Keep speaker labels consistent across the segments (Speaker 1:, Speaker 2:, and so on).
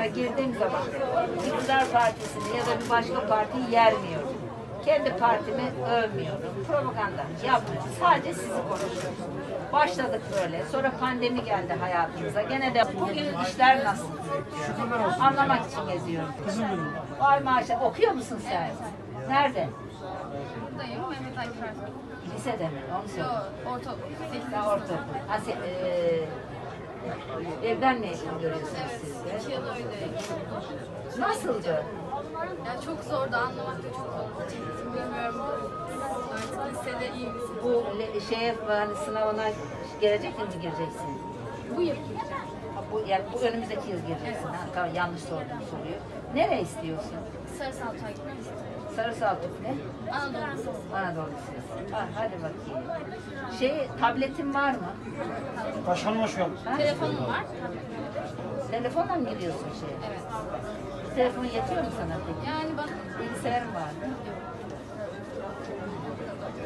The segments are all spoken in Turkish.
Speaker 1: Dükkanlara girdiğim zaman İktidar Partisi'ni ya da bir başka partiyi yermiyorum. Kendi partimi övmüyorum. Propaganda yapmıyorum. Sadece sizi konuşuyorum. Başladık böyle. Sonra pandemi geldi hayatımıza. Gene de bugün işler nasıl? Anlamak için geziyorum. Var maşallah. Okuyor musun sen? Nerede?
Speaker 2: Buradayım. Mehmet Akif.
Speaker 1: Lisede mi? Onu söyle.
Speaker 2: Yo, ortaokul. Sekizinci
Speaker 1: Ya orta. Ha, eee, evden eğitim görüyorsunuz
Speaker 2: Evet,
Speaker 1: siz de?
Speaker 2: iki yıl öyle.
Speaker 1: Nasıldı?
Speaker 2: Ya çok zordu, anlamakta çok zordu. Bilmiyorum artık lisede iyi misin?
Speaker 1: Bu le- şeye hani sınavına gelecek mi gireceksin?
Speaker 2: Bu yıl gireceğim.
Speaker 1: Bu yani bu önümüzdeki yıl gireceksin. Ha, tamam yanlış sordum soruyu. Nereye istiyorsun?
Speaker 2: Sarı Saltık'a gitmek istiyorum.
Speaker 1: Sarı Saltuk ne?
Speaker 2: Anadolu Lisesi.
Speaker 1: Anadolu Lisesi. Ha, hadi bakayım. Şey tabletin var mı?
Speaker 3: Başkanım hoş geldiniz.
Speaker 1: Ha?
Speaker 2: Telefonum var.
Speaker 1: Telefonla mı giriyorsun şeye?
Speaker 2: Evet.
Speaker 1: Telefon yetiyor mu sana peki?
Speaker 2: Yani bana
Speaker 1: Bilgisayarın var mı?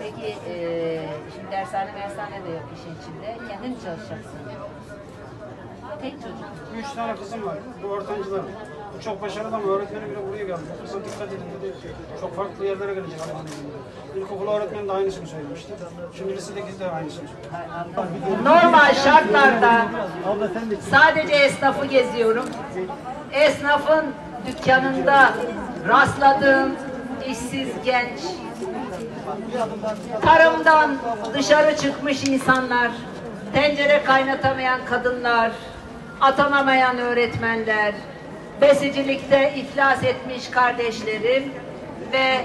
Speaker 1: Peki eee şimdi dershane mershane de yok işin içinde. Kendin mi çalışacaksın? Tek çocuk.
Speaker 3: Üç tane kızım var. Bu ortancılar. Bu çok başarılı ama öğretmeni bile buraya geldi. Kıza dikkat edin dedi. Çok farklı yerlere gelecek Allah'ın izniyle. İlkokul öğretmeni de aynısını söylemişti. Şimdi lisedeki de aynısını söylüyor.
Speaker 1: Normal şartlarda sadece esnafı geziyorum. Esnafın dükkanında rastladığım işsiz genç, tarımdan dışarı çıkmış insanlar, tencere kaynatamayan kadınlar, atanamayan öğretmenler, besicilikte iflas etmiş kardeşlerim ve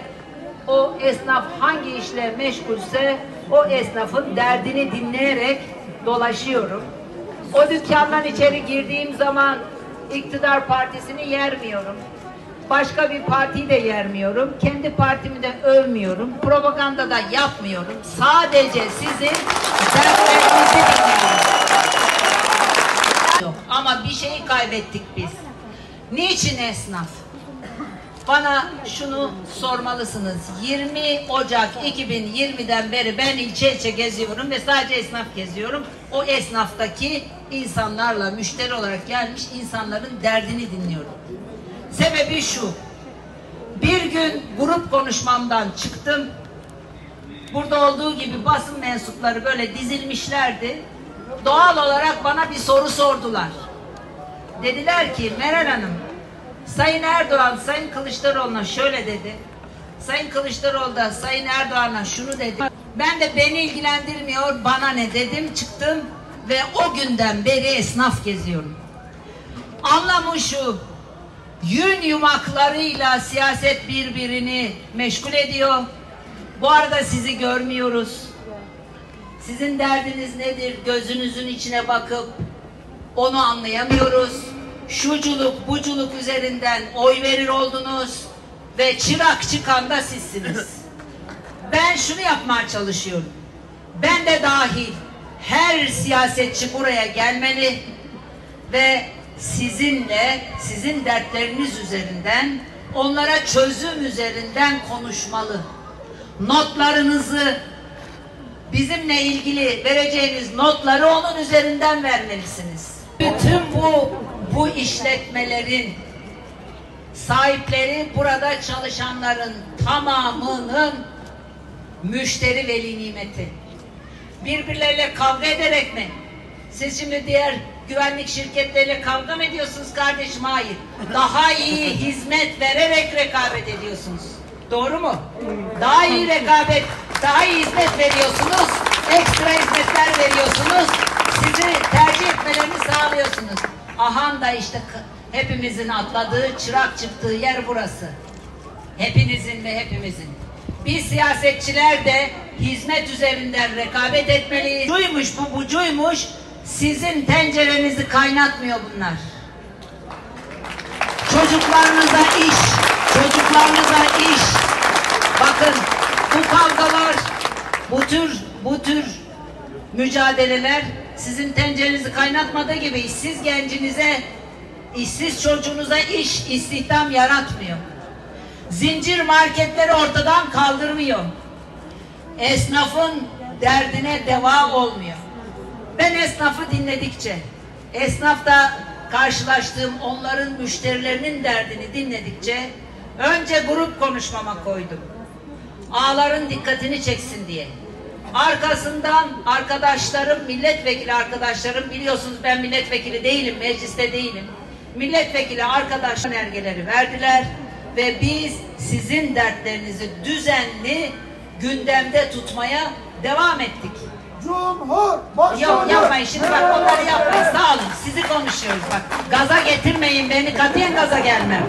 Speaker 1: o esnaf hangi işle meşgulse o esnafın derdini dinleyerek dolaşıyorum. O dükkandan içeri girdiğim zaman iktidar partisini yermiyorum. Başka bir partiyi de yermiyorum. Kendi partimi de övmüyorum. Propaganda da yapmıyorum. Sadece sizin dertlerinizi dinliyorum. Ama bir şeyi kaybettik biz. Niçin esnaf? Bana şunu sormalısınız. 20 Ocak 2020'den beri ben ilçe ilçe geziyorum ve sadece esnaf geziyorum. O esnaftaki insanlarla müşteri olarak gelmiş insanların derdini dinliyorum. Sebebi şu. Bir gün grup konuşmamdan çıktım. Burada olduğu gibi basın mensupları böyle dizilmişlerdi. Doğal olarak bana bir soru sordular. Dediler ki Meral Hanım, Sayın Erdoğan, Sayın Kılıçdaroğlu'na şöyle dedi. Sayın Kılıçdaroğlu da Sayın Erdoğan'a şunu dedi. Ben de beni ilgilendirmiyor, bana ne dedim, çıktım ve o günden beri esnaf geziyorum. Anlamı şu, yün yumaklarıyla siyaset birbirini meşgul ediyor. Bu arada sizi görmüyoruz. Sizin derdiniz nedir? Gözünüzün içine bakıp onu anlayamıyoruz. Şuculuk, buculuk üzerinden oy verir oldunuz ve çırak çıkan da sizsiniz. Ben şunu yapmaya çalışıyorum. Ben de dahil her siyasetçi buraya gelmeli ve sizinle, sizin dertleriniz üzerinden, onlara çözüm üzerinden konuşmalı. Notlarınızı, bizimle ilgili vereceğiniz notları onun üzerinden vermelisiniz. Bütün bu bu işletmelerin sahipleri burada çalışanların tamamının müşteri veli nimeti. Birbirleriyle kavga ederek mi? Siz şimdi diğer güvenlik şirketleriyle kavga mı ediyorsunuz kardeşim? Hayır. Daha iyi hizmet vererek rekabet ediyorsunuz. Doğru mu? Daha iyi rekabet, daha iyi hizmet veriyorsunuz. Ekstra hizmetler veriyorsunuz. Sizi tercih etmelerini sağlıyorsunuz. Ahan da işte hepimizin atladığı, çırak çıktığı yer burası. Hepinizin ve hepimizin. Biz siyasetçiler de hizmet üzerinden rekabet etmeliyiz. Bucuymuş bu bucuymuş. Sizin tencerenizi kaynatmıyor bunlar. Çocuklarınıza iş, çocuklarınıza iş. Bakın bu kavgalar, bu tür bu tür mücadeleler sizin tencerenizi kaynatmadığı gibi işsiz gencinize, işsiz çocuğunuza iş, istihdam yaratmıyor. Zincir marketleri ortadan kaldırmıyor. Esnafın derdine deva olmuyor. Ben esnafı dinledikçe, esnafta karşılaştığım onların müşterilerinin derdini dinledikçe önce grup konuşmama koydum. Ağların dikkatini çeksin diye. Arkasından arkadaşlarım, milletvekili arkadaşlarım biliyorsunuz ben milletvekili değilim, mecliste değilim. Milletvekili arkadaş önergeleri verdiler ve biz sizin dertlerinizi düzenli gündemde tutmaya devam ettik.
Speaker 4: Cumhurbaşkanı.
Speaker 1: Yok yapmayın şimdi bak onları yapmayın sağ olun sizi konuşuyoruz bak gaza getirmeyin beni katiyen gaza gelmem.